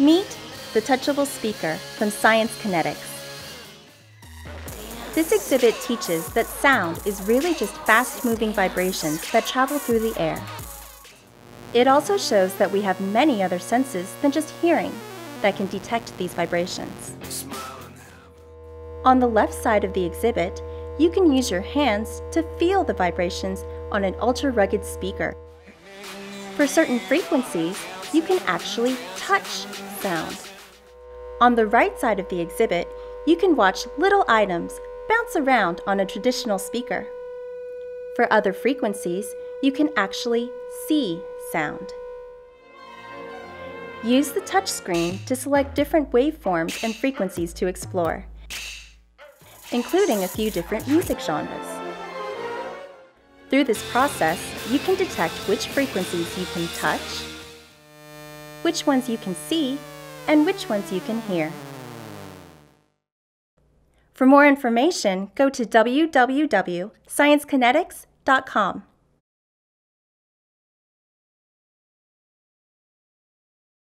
Meet the touchable speaker from Science Kinetics. This exhibit teaches that sound is really just fast-moving vibrations that travel through the air. It also shows that we have many other senses than just hearing that can detect these vibrations. On the left side of the exhibit, you can use your hands to feel the vibrations on an ultra-rugged speaker. For certain frequencies, you can actually touch sound. On the right side of the exhibit, you can watch little items bounce around on a traditional speaker. For other frequencies, you can actually see sound. Use the touchscreen to select different waveforms and frequencies to explore, including a few different music genres. Through this process, you can detect which frequencies you can touch, which ones you can see, and which ones you can hear. For more information, go to www.sciencekinetics.com.